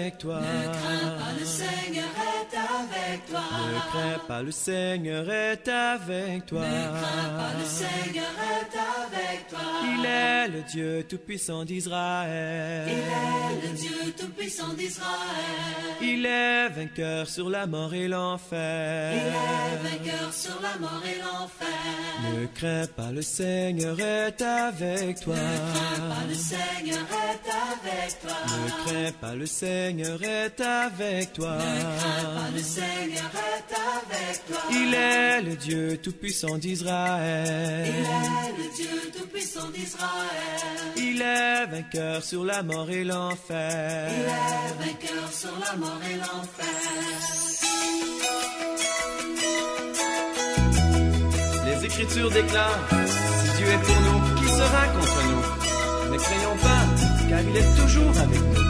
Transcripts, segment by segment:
avec toi. Avec toi. Ne crains pas, le Seigneur est avec toi. Ne crains pas, le Seigneur est avec toi. Il est le Dieu tout-puissant d'Israël. Il est le Dieu tout-puissant d'Israël. Il est vainqueur sur la mort et Il l'enfer. est vainqueur sur la mort et l'enfer. Ne crains pas, le Seigneur est avec toi. Ne crains pas, le Seigneur est avec toi. Ne crains pas, le Seigneur est avec toi. Ne crains pas, le Seigneur est avec toi. Il est le Dieu tout-puissant Il d'Israël. est le Dieu tout-puissant d'Israël. Il est vainqueur sur la mort et Il l'enfer. est vainqueur sur la mort et l'enfer. Les Écritures déclarent, si Dieu est pour nous, qui sera contre nous? Ne craignons pas, car il est toujours avec nous.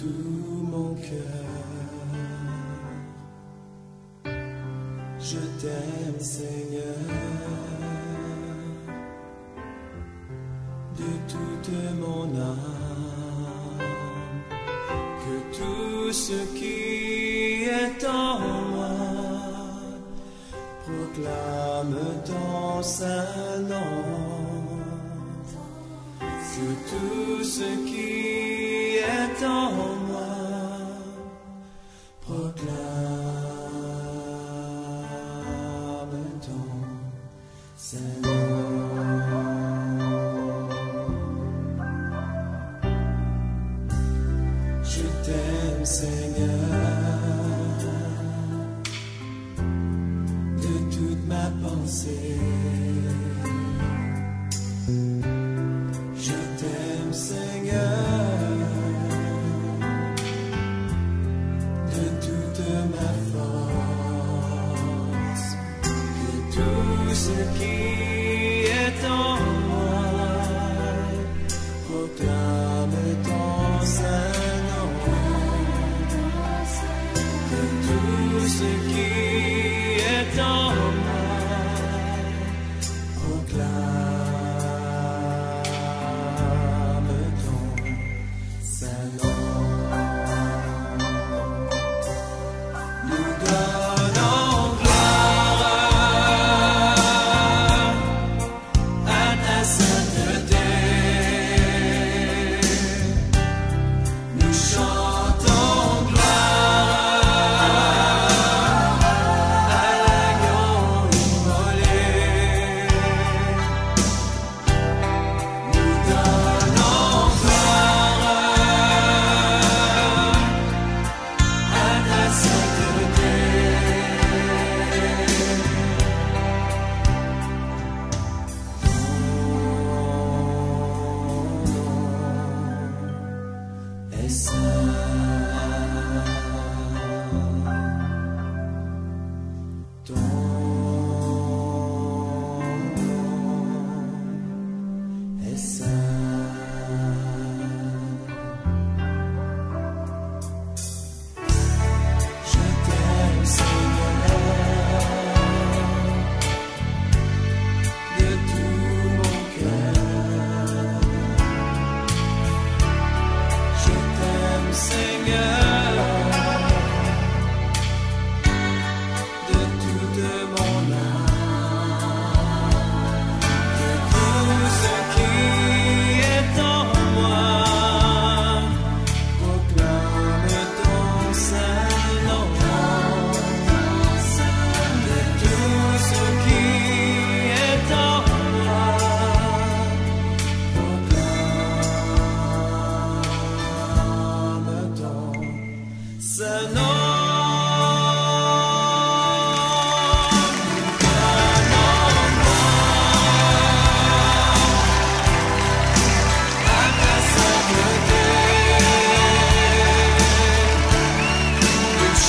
Tout mon cœur. Je t'aime Seigneur de toute mon âme. Que tout ce qui est en moi proclame ton saint nom. Que tout ce qui est en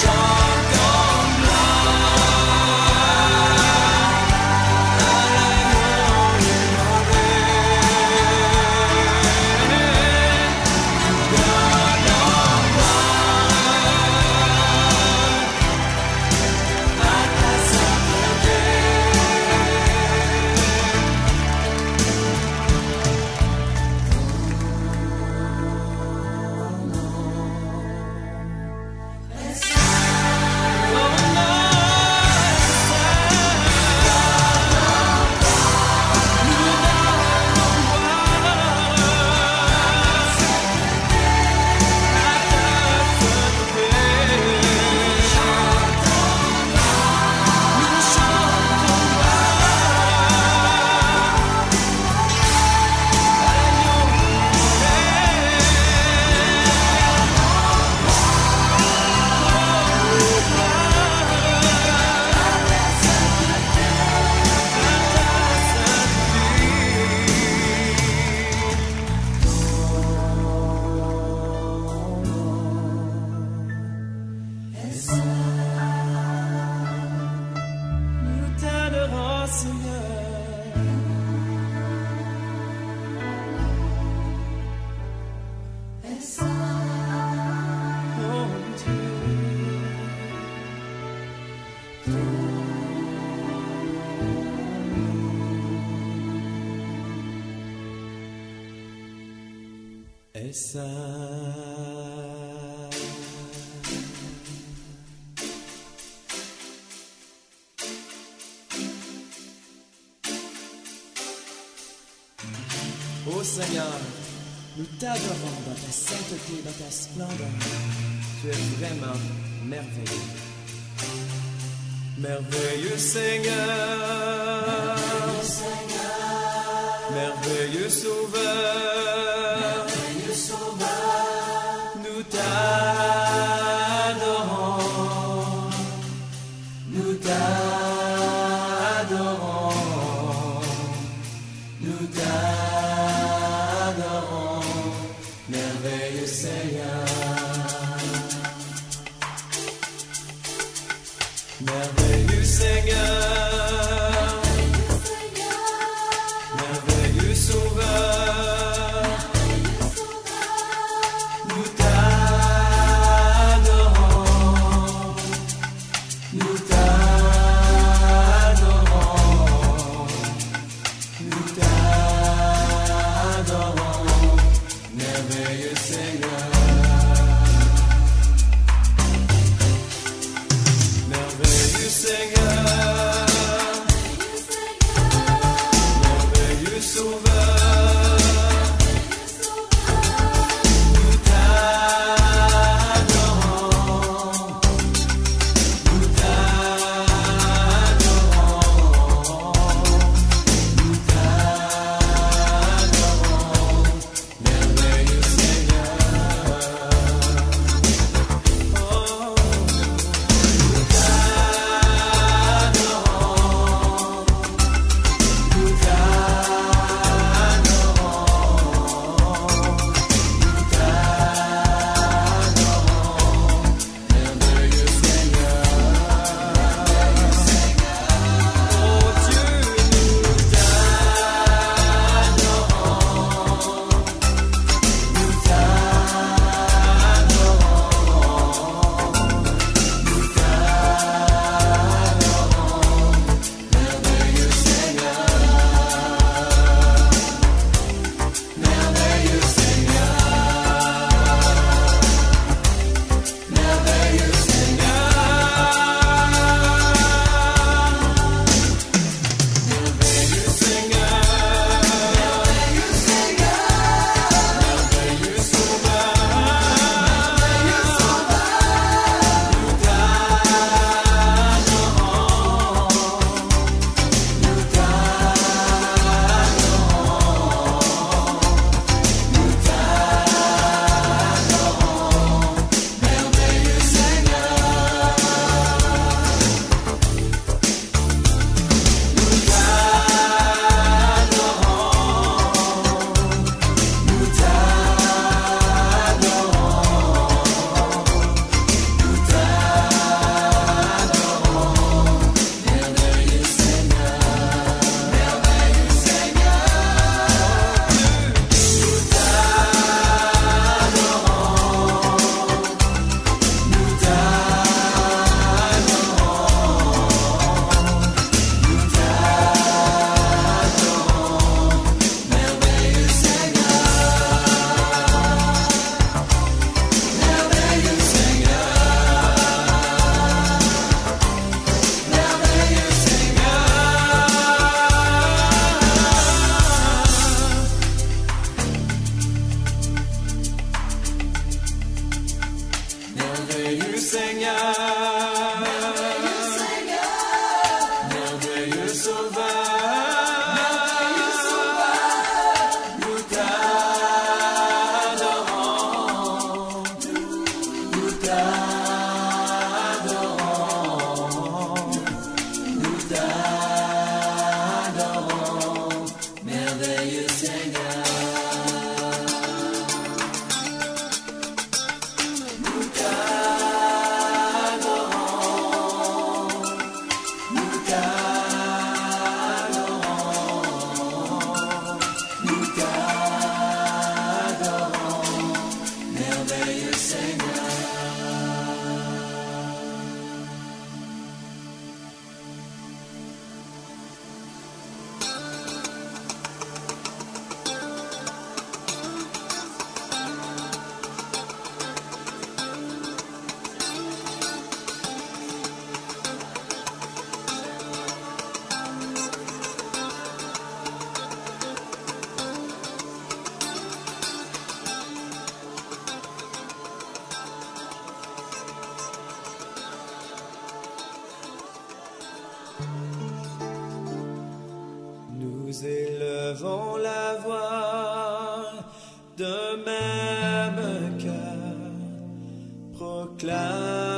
shine. Ô Seigneur, nous t'adorons dans ta sainteté, dans ta splendeur. Tu es vraiment merveilleux. Merveilleux, Seigneur. merveilleux Sauveur. Levons la voix d'un même cœur, proclamant